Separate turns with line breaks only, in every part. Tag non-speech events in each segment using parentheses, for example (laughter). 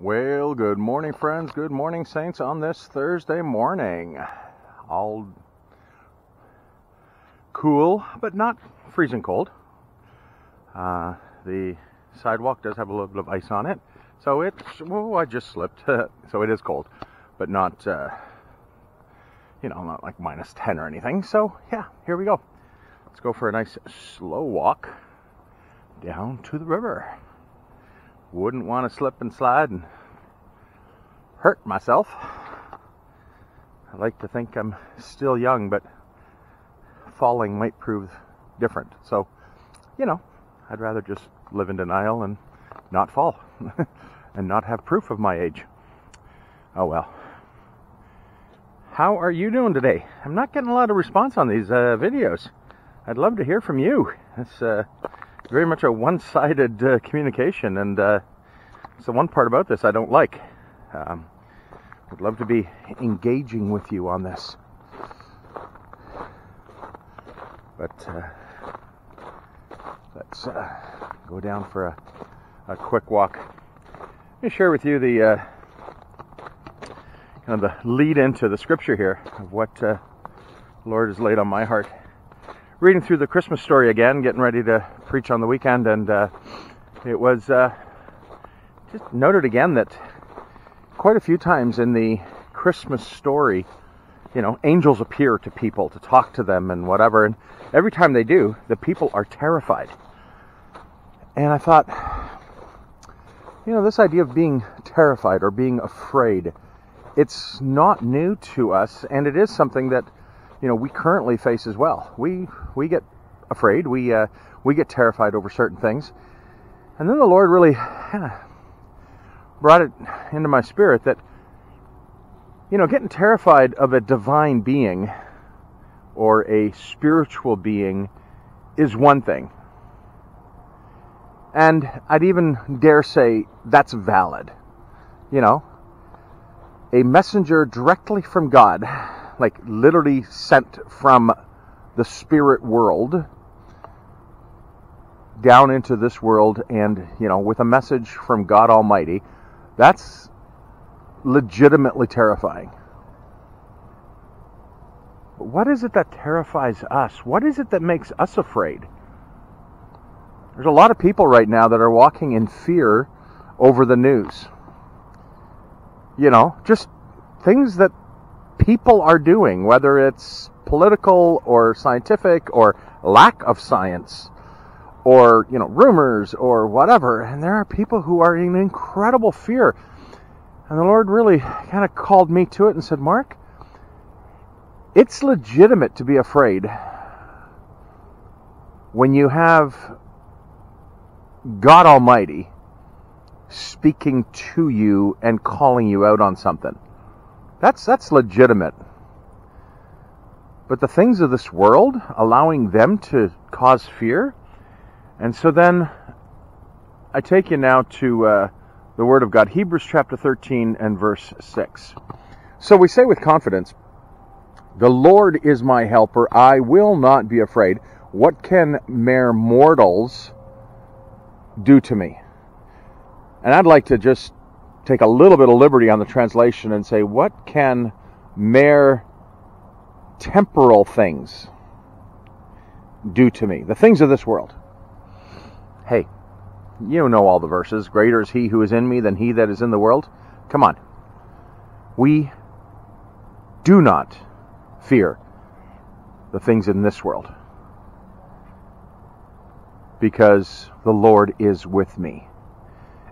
Well, good morning, friends. Good morning, saints, on this Thursday morning. All cool, but not freezing cold. Uh, the sidewalk does have a little bit of ice on it, so it's, oh, I just slipped. (laughs) so it is cold, but not, uh, you know, not like minus 10 or anything. So, yeah, here we go. Let's go for a nice slow walk down to the river wouldn't want to slip and slide and hurt myself. I like to think I'm still young, but falling might prove different. So, you know, I'd rather just live in denial and not fall (laughs) and not have proof of my age. Oh well. How are you doing today? I'm not getting a lot of response on these uh, videos. I'd love to hear from you. It's uh, very much a one-sided uh, communication, and uh, it's the one part about this I don't like. Um, would love to be engaging with you on this, but uh, let's uh, go down for a, a, quick walk. Let me share with you the uh, kind of the lead into the scripture here of what uh, Lord has laid on my heart reading through the Christmas story again, getting ready to preach on the weekend, and uh, it was uh, just noted again that quite a few times in the Christmas story, you know, angels appear to people to talk to them and whatever, and every time they do, the people are terrified. And I thought, you know, this idea of being terrified or being afraid, it's not new to us, and it is something that you know we currently face as well. We we get afraid, we uh, we get terrified over certain things, and then the Lord really brought it into my spirit that you know getting terrified of a divine being or a spiritual being is one thing. And I'd even dare say that's valid. You know, a messenger directly from God like literally sent from the spirit world down into this world and, you know, with a message from God Almighty, that's legitimately terrifying. But what is it that terrifies us? What is it that makes us afraid? There's a lot of people right now that are walking in fear over the news. You know, just things that people are doing, whether it's political or scientific or lack of science or, you know, rumors or whatever. And there are people who are in incredible fear. And the Lord really kind of called me to it and said, Mark, it's legitimate to be afraid when you have God Almighty speaking to you and calling you out on something. That's that's legitimate. But the things of this world, allowing them to cause fear, and so then I take you now to uh, the Word of God, Hebrews chapter 13 and verse 6. So we say with confidence, The Lord is my helper, I will not be afraid. What can mere mortals do to me? And I'd like to just take a little bit of liberty on the translation and say, what can mere temporal things do to me? The things of this world. Hey, you know all the verses. Greater is he who is in me than he that is in the world. Come on. We do not fear the things in this world because the Lord is with me.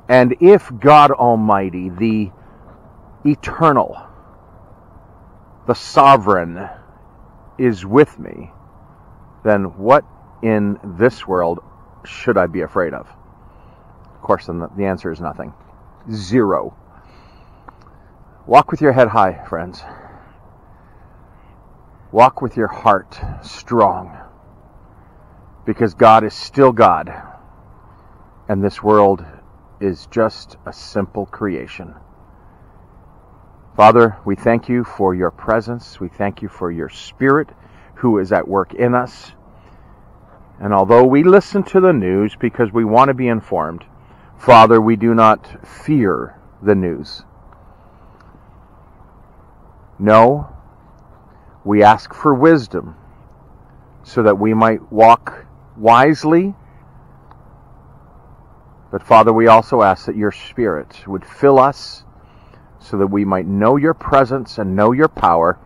And if God Almighty, the eternal, the sovereign, is with me, then what in this world should I be afraid of? Of course, then the answer is nothing. Zero. Walk with your head high, friends. Walk with your heart strong. Because God is still God. And this world is just a simple creation. Father, we thank you for your presence. We thank you for your spirit who is at work in us. And although we listen to the news because we want to be informed, Father, we do not fear the news. No, we ask for wisdom so that we might walk wisely. But Father, we also ask that your Spirit would fill us so that we might know your presence and know your power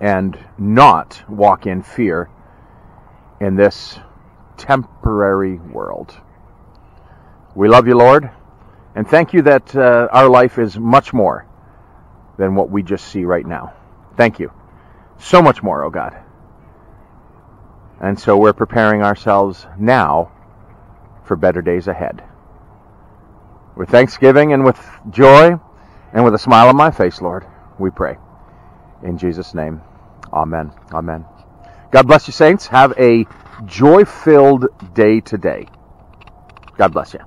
and not walk in fear in this temporary world. We love you, Lord, and thank you that uh, our life is much more than what we just see right now. Thank you. So much more, oh God. And so we're preparing ourselves now for better days ahead. With thanksgiving and with joy and with a smile on my face, Lord, we pray. In Jesus' name, amen. Amen. God bless you, saints. Have a joy filled day today. God bless you.